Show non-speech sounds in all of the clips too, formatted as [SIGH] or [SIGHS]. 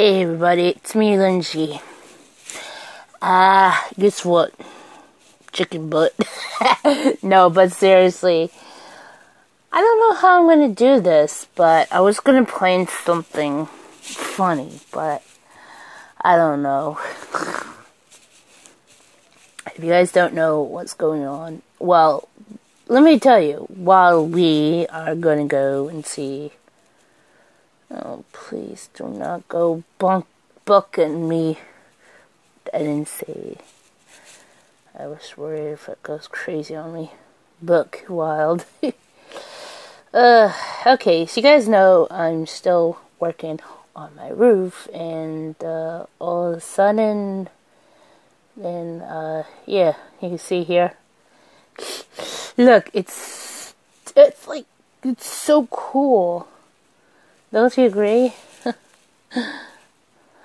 Hey everybody, it's me, Lindsie. Ah, uh, guess what? Chicken butt. [LAUGHS] no, but seriously, I don't know how I'm gonna do this, but I was gonna plan something funny, but I don't know. [LAUGHS] if you guys don't know what's going on, well, let me tell you, while we are gonna go and see Oh, please do not go bunk bucking me. I didn't say. I was worried if it goes crazy on me. Book wild. [LAUGHS] uh, okay, so you guys know I'm still working on my roof, and uh, all of a sudden, then uh, yeah, you can see here. [LAUGHS] Look, it's it's like it's so cool. Don't you agree? [LAUGHS]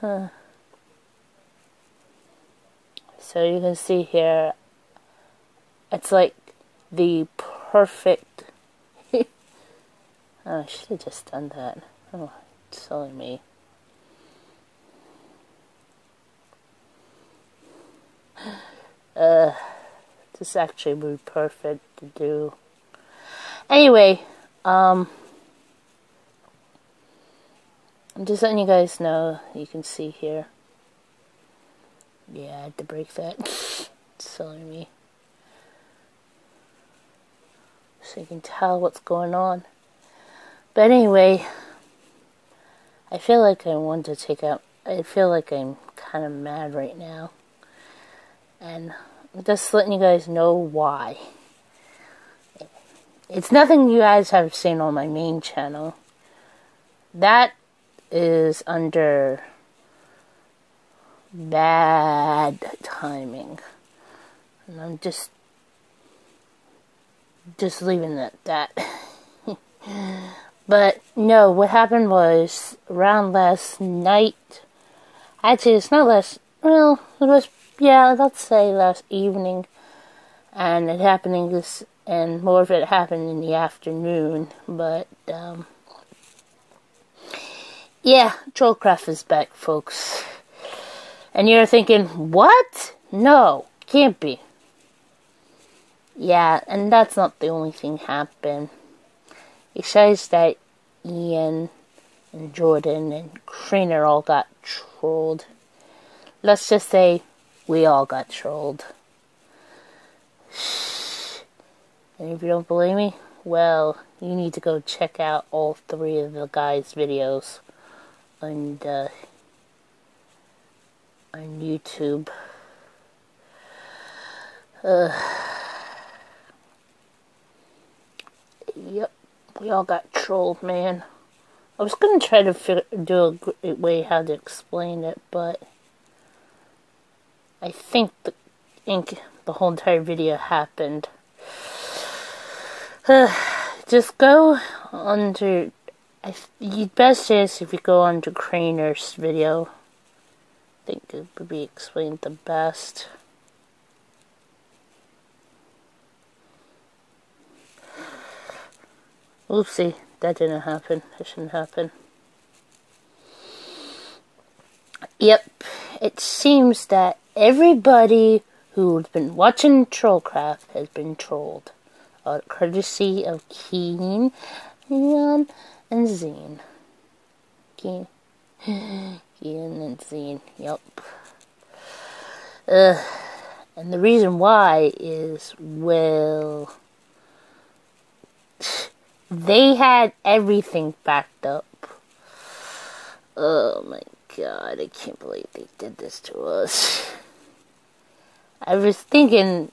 huh. So you can see here, it's like the perfect. [LAUGHS] oh, I should have just done that. Oh, silly me. [SIGHS] Uh, this actually would be perfect to do. Anyway, um. I'm just letting you guys know. You can see here. Yeah, I had to break that. it's [LAUGHS] Silly me. So you can tell what's going on. But anyway, I feel like I want to take out. I feel like I'm kind of mad right now. And I'm just letting you guys know why. It's nothing you guys have seen on my main channel. That is under bad timing. And I'm just just leaving it at that. [LAUGHS] but no, what happened was around last night. Actually, it's not last. Well, it was yeah. Let's say last evening, and it happening this, and more of it happened in the afternoon. But um, yeah, Trollcraft is back, folks. And you're thinking, what? No, can't be. Yeah, and that's not the only thing happened. It says that Ian and Jordan and Crainer all got trolled. Let's just say we all got trolled. [SIGHS] And if you don't believe me, well, you need to go check out all three of the guys' videos on uh, on YouTube. Uh, yep, we all got trolled, man. I was gonna try to do a way how to explain it, but I think the ink, the whole entire video happened. Uh, [SIGHS] just go under I you'd best is if you go on to Crainer's video. I think it would be explained the best. Oopsie, that didn't happen. That shouldn't happen. Yep, it seems that everybody who's been watching Trollcraft has been trolled. Uh, courtesy of Kehaan. Um, and X33N. Ian [LAUGHS] and X33N, yep. Uh, and the reason why is, well, [SIGHS] they had everything backed up. Oh my god, I can't believe they did this to us. [SIGHS] I was thinking,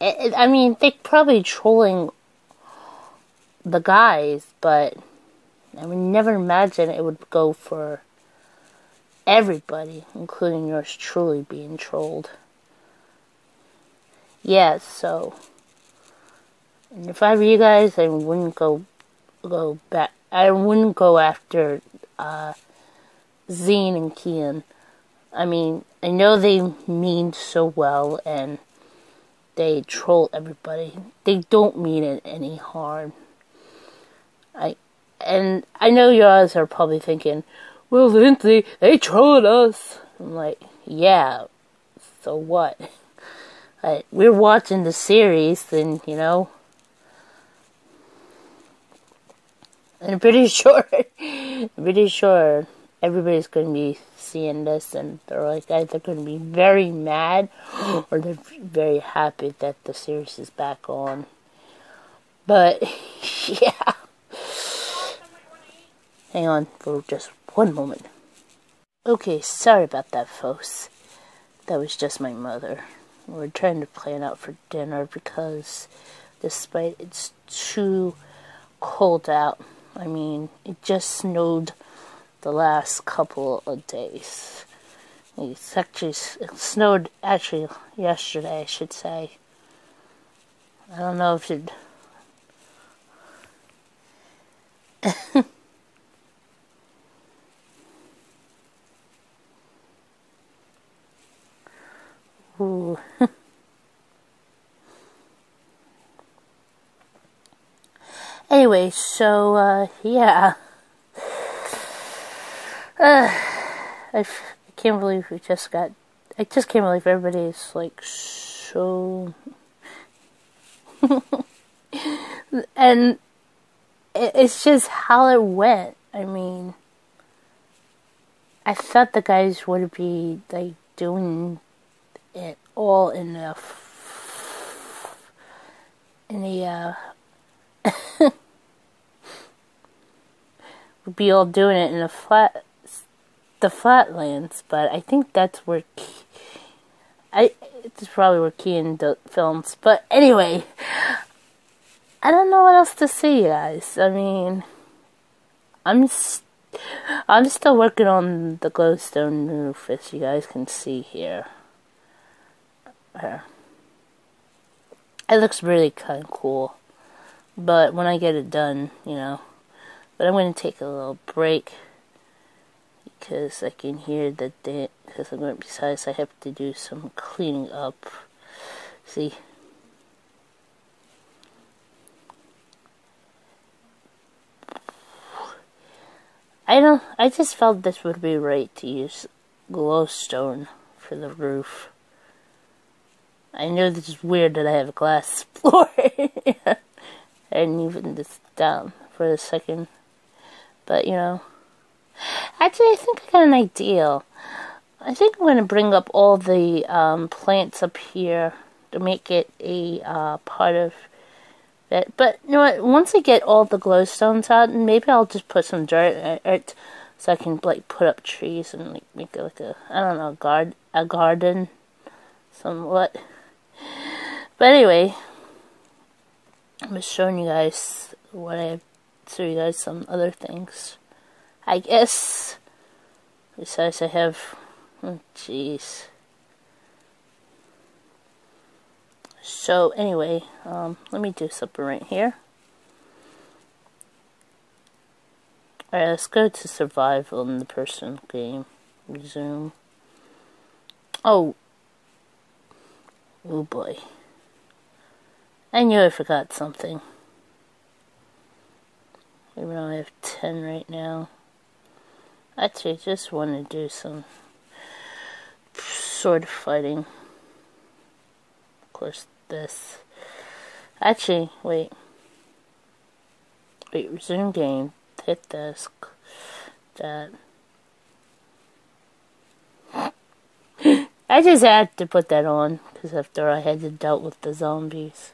I mean, they're probably trolling the guys, but I would never imagine it would go for everybody, including yours truly, being trolled. Yeah, so if I were you guys, I wouldn't go go back. I wouldn't go after uh, X33N and Kehaan. I mean, I know they mean so well and they troll everybody. They don't mean it any harm. I and I know you guys are probably thinking, well, Lindsie, they trolled us. I'm like, yeah, so what? [LAUGHS] I, we're watching the series, then, you know. And I'm pretty [LAUGHS] sure, pretty sure everybody's going to be seeing this and they're like either going to be very mad [GASPS] or they're very happy that the series is back on. But, [LAUGHS] yeah. Hang on for just one moment. Okay, sorry about that, folks. That was just my mother. We're trying to plan out for dinner because despite it's too cold out, I mean, it just snowed the last couple of days. It's actually it snowed actually yesterday, I should say. I don't know if it. [LAUGHS] Ooh. anyway, so uh, yeah. Uh, I can't believe we just got. I just can't believe everybody's like so. [LAUGHS] and it's just how it went. I mean, I thought the guys would be like doing it all in the in the uh, [LAUGHS] would be all doing it in the flat the flatlands, but I think that's where key, I it's probably where Kehaan films. But anyway, I don't know what else to say, guys. I mean, I'm. St- I'm still working on the glowstone roof, as you guys can see here. It looks really kind of cool. But when I get it done, you know. But I'm going to take a little break because I can hear the they, because I'm going to. besides I have to do some cleaning up. See? I don't I just felt this would be right to use glowstone for the roof. I know this is weird that I have a glass [LAUGHS] floor. and even this down for a second. But, you know. Actually, I think I got an idea. I think I'm going to bring up all the um, plants up here to make it a uh, part of it. But, you know what? Once I get all the glowstones out, maybe I'll just put some dirt so I can, like, put up trees and, like, make like a, I don't know, a, a garden somewhat. But anyway, I'm just showing you guys what I show you guys some other things. I guess. Besides, I have. Oh, jeez. So anyway, um, let me do something right here. Alright, let's go to survival in the person game. Resume. Oh. Oh boy. I knew I forgot something. Even though I have 10 right now. Actually, I just want to do some sword fighting. Of course, this. Actually, wait. Wait, resume game. Hit this. That. I just had to put that on because after I had to dealt with the zombies.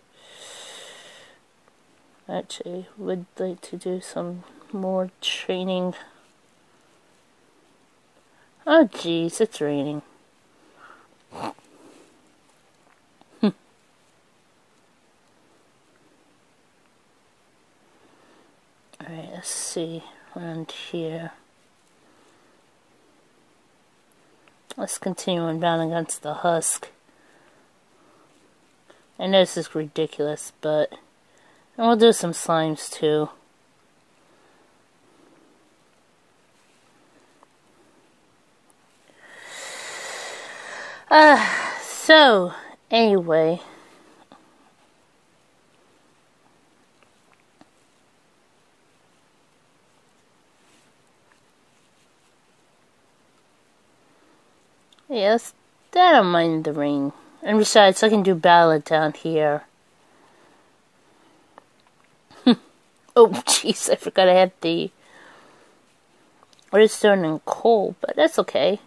Actually, would like to do some more training. Oh jeez, it's raining. [LAUGHS] Alright, let's see around here. Let's continue on down against the husk. I know this is ridiculous, but and we'll do some slimes too. Uh, [SIGHS] so, anyway. Yes, I don't mind the rain. And besides, I can do ballad down here. [LAUGHS] oh, jeez, I forgot I had the redstone and coal, but that's okay.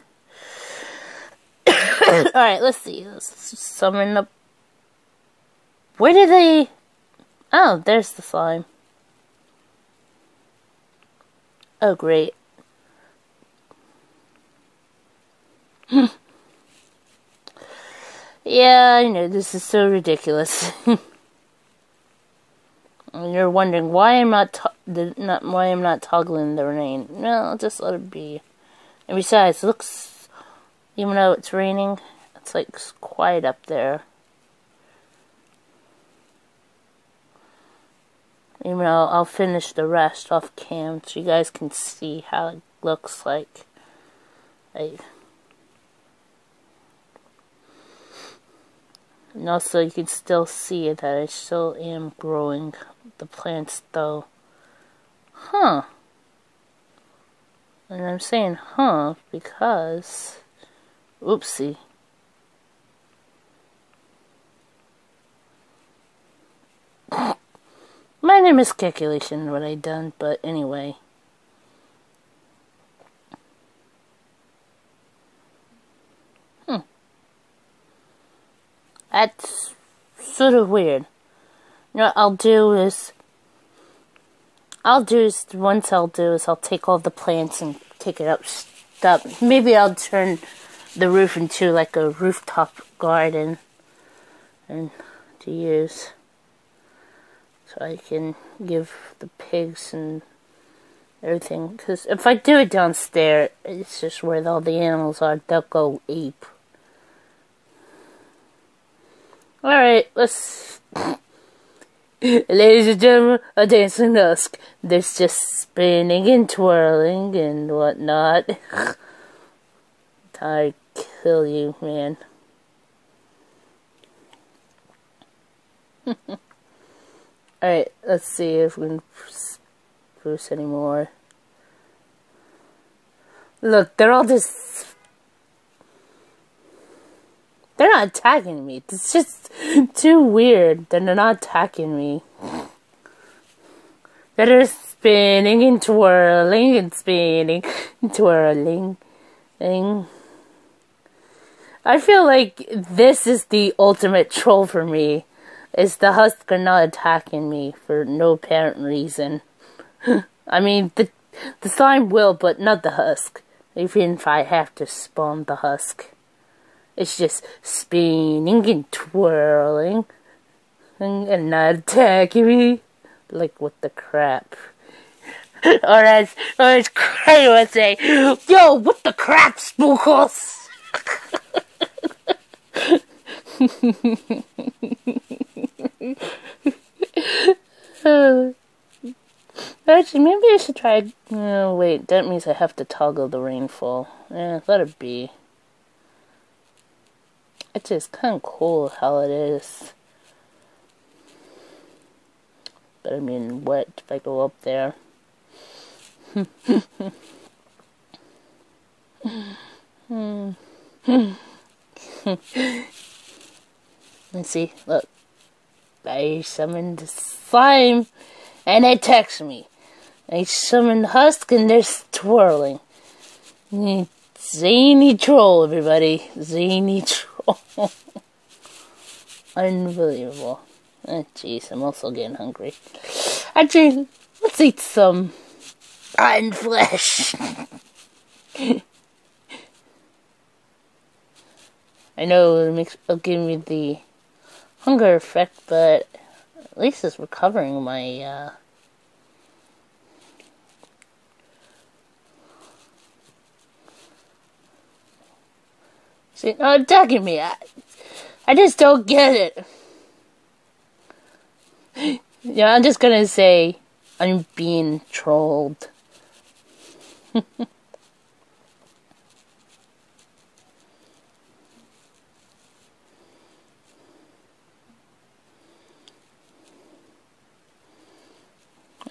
[COUGHS] Alright, let's see. Let's summon up. Where did they. Oh, there's the slime. Oh, great. [LAUGHS] yeah, I know, this is so ridiculous. [LAUGHS] and you're wondering why I'm not, to- not why I'm not toggling the rain. No, I'll just let it be. And besides, it looks, even though it's raining, it's like quiet up there. Even though I'll finish the rest off cam so you guys can see how it looks like. Like, and also you can still see that I still am growing the plants though. Huh. And I'm saying huh because oopsie. [LAUGHS] Minor miscalculation what I done, but anyway. That's sort of weird. You know what I'll do is I'll do is once I'll do is I'll take all the plants and take it up step. Maybe I'll turn the roof into like a rooftop garden and to use so I can give the pigs and everything. Because if I do it downstairs, it's just where all the animals are. They'll go ape. Alright, let's. Ladies and gentlemen, a dancing husk. There's just spinning and twirling and whatnot. I kill you, man. Alright, let's see if we can spruce anymore. Look, they're all just. They're not attacking me. It's just [LAUGHS] too weird that they're not attacking me. They're spinning and twirling and spinning and twirling. And I feel like this is the ultimate troll for me is the husk are not attacking me for no apparent reason. [LAUGHS] I mean, the the slime will, but not the husk. Even if I have to spawn the husk. It's just spinning and twirling and, and not attacking me. Like, what the crap? [LAUGHS] or as, or as Cray would say, Yo, what the crap, spookles? [LAUGHS] Actually, maybe I should try. Oh, wait, that means I have to toggle the rainfall. Yeah, let it be. It's just kind of cool how it is. But I mean, what if I go up there? [LAUGHS] Let's see, look. I summoned the slime and it attacks me. I summoned husk and they're twirling. Zany troll, everybody. Zany troll. [LAUGHS] Unbelievable. Oh, jeez, I'm also getting hungry. Actually, let's eat some rotten flesh. [LAUGHS] I know it makes it'll give me the hunger effect, but at least it's recovering my uh, See, oh, not attacking me. I, I just don't get it. yeah, I'm just gonna say I'm being trolled. [LAUGHS] yeah,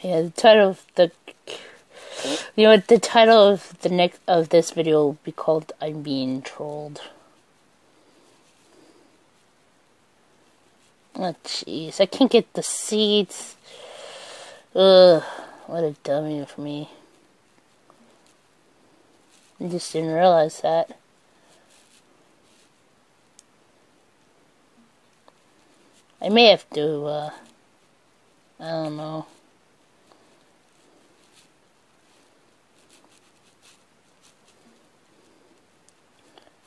the title of the You know? The title of the next of this video will be called "I'm Being Trolled." Oh jeez, I can't get the seeds. Ugh, what a dummy of me. I just didn't realize that. I may have to, uh, I don't know.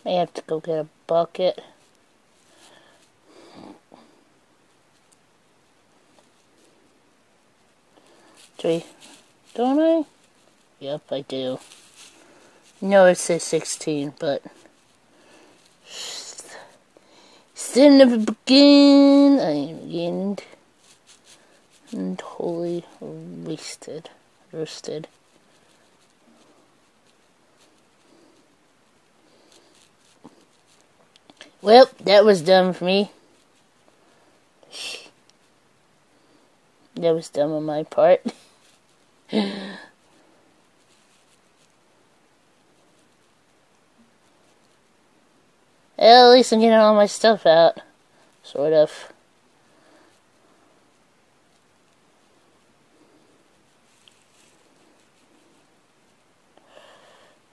May have to go get a bucket. Three. Don't I? Yep, I do. No, it says 16, but... Still never begin. I am beginning. And totally wasted. Roasted. Well, that was dumb for me. That was dumb on my part. [LAUGHS] [SIGHS] At least I'm getting all my stuff out. Sort of.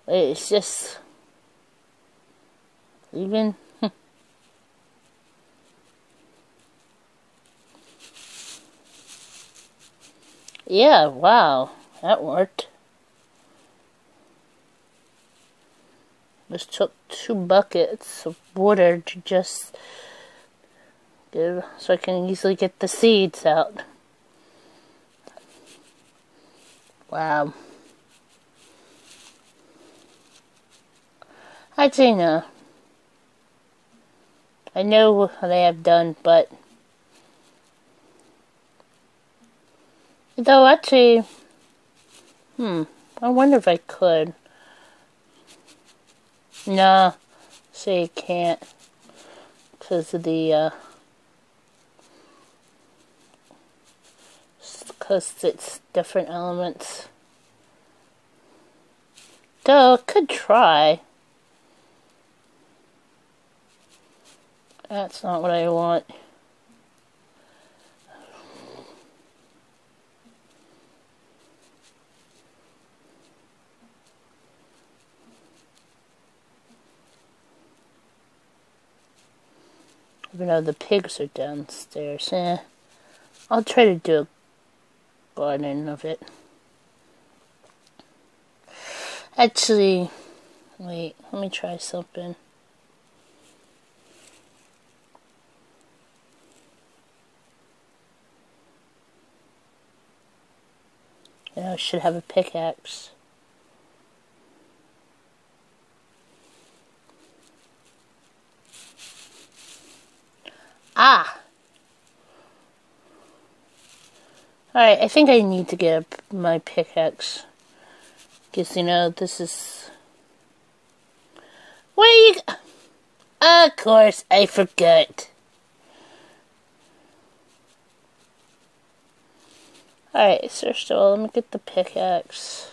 Wait, it's just leaving. Yeah, wow, that worked. Just took two buckets of water to just give, so I can easily get the seeds out. Wow. I'd say. I know what I have done, but though actually, hmm, I wonder if I could. Nah, say you can't because of the uh, because it's different elements. Though could try. That's not what I want. Even though the pigs are downstairs. Eh, I'll try to do a garden of it. Actually, wait, let me try something. I should have a pickaxe. Ah! Alright, I think I need to get my pickaxe. Because, you know, this is... Where you... Of course, I forgot. Alright, first of all, let me get the pickaxe.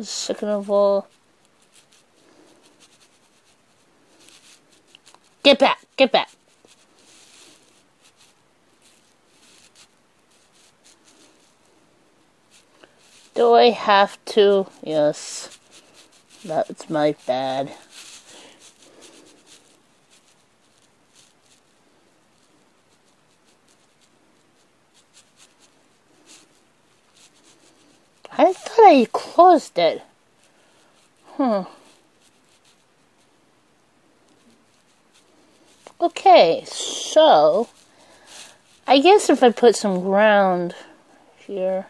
Second of all... Get back! Get back! Do I have to? Yes. That's my bad. I thought I closed it. Hmm. Okay, so I guess if I put some ground here.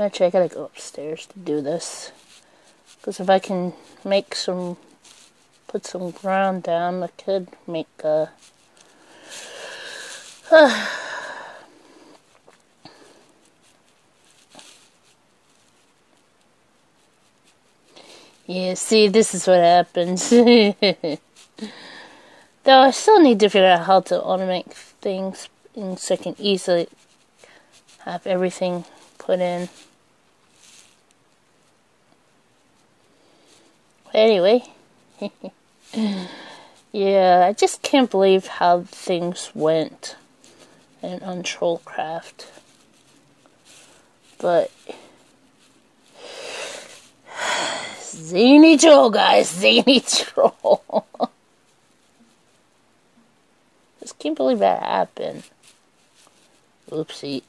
Actually, I gotta go upstairs to do this. Because if I can make some, put some ground down, I could make a. Uh, [SIGHS] yeah, see, this is what happens. [LAUGHS] Though I still need to figure out how to automate things so I can easily have everything put in. Anyway, [LAUGHS] yeah, I just can't believe how things went and on Trollcraft. But [SIGHS] zany troll, guys, [LAUGHS] zany troll. [LAUGHS] just can't believe that happened. Oopsie.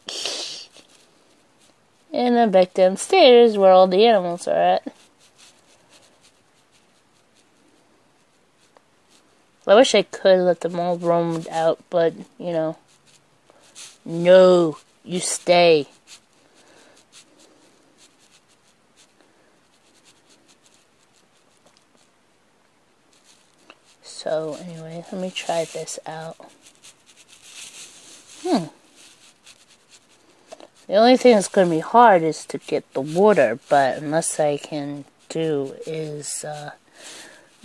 And I'm back downstairs where all the animals are at. I wish I could let them all roam out, but, you know. No, you stay. So, anyway, let me try this out. Hmm. The only thing that's going to be hard is to get the water, but unless I can do is, uh,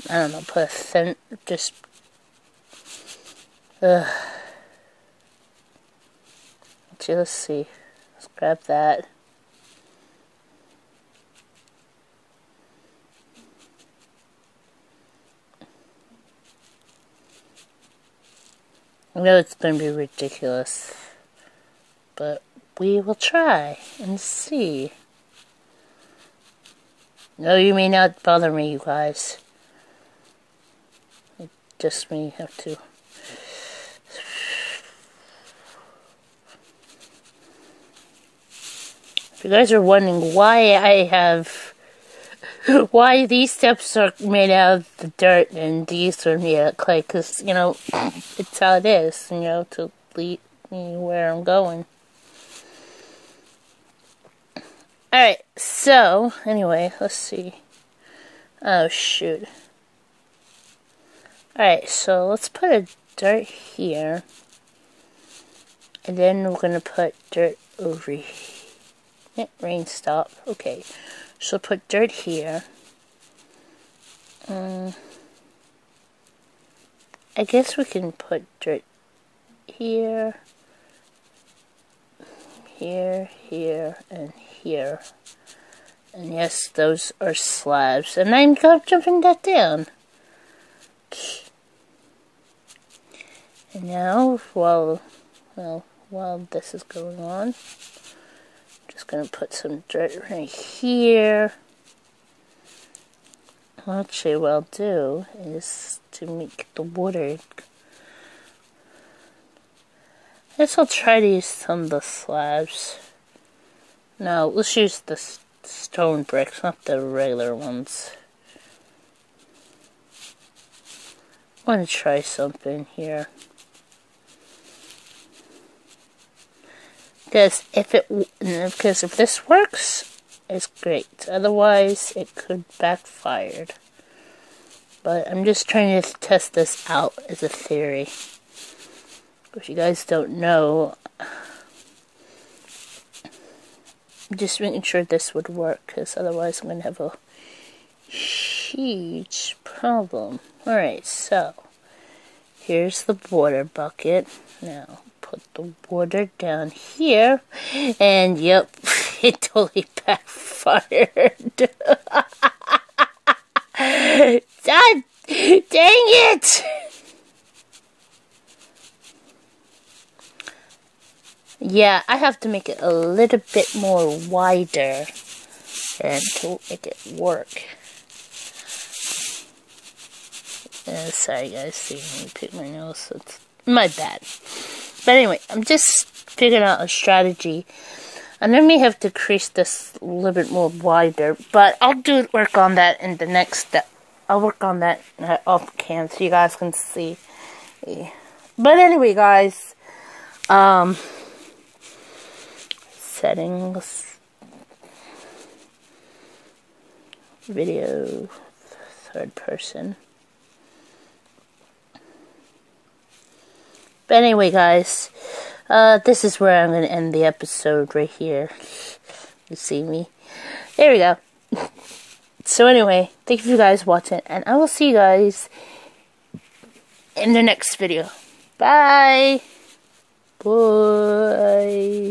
I don't know, put a thin, just, uh, let's see, let's grab that. I know it's going to be ridiculous, but we will try and see. No, you may not bother me, you guys. It just may have to. If you guys are wondering why I have [LAUGHS] why these steps are made out of the dirt and these are made out of clay, because, you know, [CLEARS THROAT] it's how it is, you know, to lead me where I'm going. Alright, so, anyway, let's see. Oh, shoot. Alright, so let's put a dirt here. And then we're going to put dirt over here. Yeah, rain stop. Okay. So put dirt here. Um, I guess we can put dirt here, here, here, and here. And yes, those are slabs. And I'm jumping that down. And now, while, well, while this is going on, I'm just going to put some dirt right here. Actually, what I'll do is to make the water. Guess I'll try to use some of the slabs. No, let's use the stone bricks, not the regular ones. I want to try something here. Because if it because if this works, it's great. Otherwise, it could backfire. But I'm just trying to test this out as a theory. If you guys don't know, I'm just making sure this would work, because otherwise I'm going to have a huge problem. Alright, so here's the water bucket. Now, put the water down here, and yep, [LAUGHS] it totally backfired. [LAUGHS] God dang it! Yeah, I have to make it a little bit more wider and to make it work. Uh, sorry guys, see me pick my nose. It's my bad. But anyway, I'm just figuring out a strategy. And I may have to crease this a little bit more wider, but I'll do work on that in the next step. I'll work on that off cam so you guys can see. But anyway, guys, um, settings, video, third person. But anyway, guys, uh, this is where I'm going to end the episode right here. You see me? There we go. [LAUGHS] so anyway, thank you guys watching, and I will see you guys in the next video. Bye. Bye.